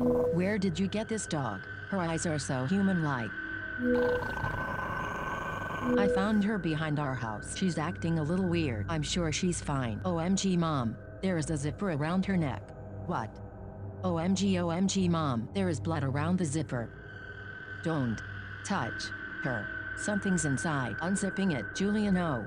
Where did you get this dog? Her eyes are so human-like. I found her behind our house. She's acting a little weird. I'm sure she's fine. OMG mom, there is a zipper around her neck. What? OMG OMG mom, there is blood around the zipper. Don't touch her. Something's inside. Unzipping it. Julian O.